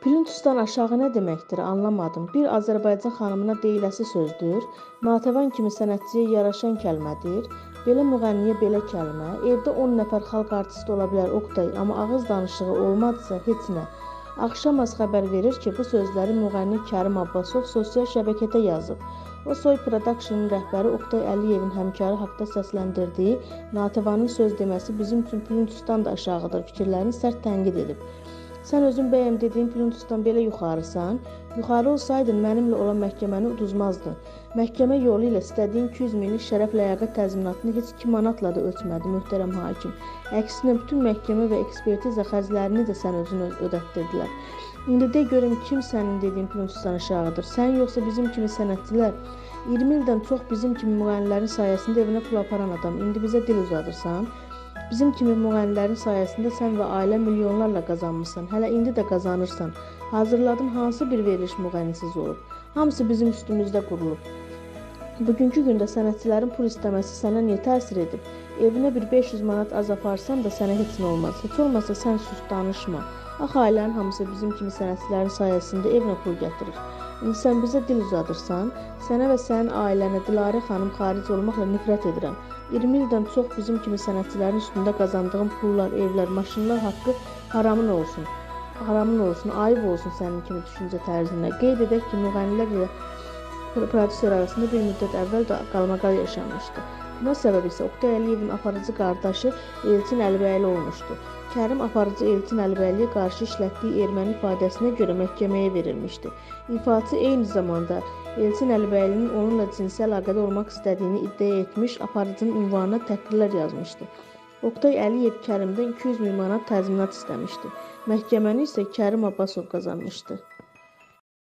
Plyusdan aşağı nə deməkdir, anlamadım. Bir Azərbaycan xanımına deyiləsi sözdür. Natəvan kimi sənətçiyə yaraşan kəlmədir. Belə müğənniyə belə kəlmə. Evdə 10 nəfər xalq artisti ola bilər Oqtay, amma ağız danışığı olmadısa heç nə. Axşamaz xəbər verir ki, bu sözləri müğənni Kərim Abbasov sosial şəbəkədə yazıb. O Soy Production-ın rəhbəri Oqtay Əliyevin həmkarı haqqında səsləndirdiyi Natəvanın söz deməsi bizim üçün Plyusdan da aşağıdır fikirlərini sərt tənqid edib. Sən özün bəyəm dediyin Plyusdan belə yuxarısan. Yuxarı olsaydın mənimlə olan məhkəməni uduzmazdın. Məhkəmə yolu ilə istədiyin 200 minlik şərəf ləyaqət təzminatını heç 2 manatla da ötmədi möhtərəm hakim. Əksinə bütün məhkəmə və ekspertiza xərclərini də sən özün ödətdirdilər. İndi de görüm kim sənin dediyin Plyusdan aşağıdır? Sən yoxsa bizim kimi sənətçilər? 20 ildən çox bizim kimi müğənnilərin sayəsində evinə pul aparan adam. İndi bizə dil uzadırsan? Bizim kimi müğənnilərin sayəsində sən və ailən milyonlarla qazanmısan. Hələ indi də qazanırsan. Hazırladığın hansı bir veriliş müğənnisiz olub? Hamısı bizim üstümüzdə qurulub. Bugünkü gündə sənətçilərin pul istəməsi sənə niyə təsir edib? Evinə bir 500 manat az aparsan da sənə heç nə olmaz. Heç olmasa sən sus danışma. Axı ailənin hamısı bizim kimi sənətçilərin sayəsində evinə pul gətirir. İndi sən bizə dil uzadırsan, sənə və sənin ailənə Dilarə xanım xaric olmaqla nifrət edirəm. 20 ildən çox bizim kimi sənətçilərin üstündə qazandığım pullar, evlər, maşınlar haqqı haramın olsun. Haramın olsun, ayıb olsun sənin kimi düşüncə tərzinə. Qeyd edək ki, müğənnilər ilə prodüser arasında bir müddət əvvəl də qalmaqal yaşanmışdı. Buna səbəb isə Oqtay Əliyevin aparıcı qardaşı Elçin Əlibəyli olmuşdu. Kərim aparıcı Elçin Əlibəyliyə qarşı işlətdiyi erməni ifadəsinə görə məhkəməyə verilmişdi. İfaçı eyni zamanda Elçin Əlibəylinin onunla cinsi əlaqədə olmaq istədiyini iddia etmiş, aparıcının ünvanına təhqirlər yazmışdı. Oqtay Əliyev Kərimdən 200 min manat təzminat istəmişdi. Məhkəməni isə Kərim Abbasov qazanmışdı.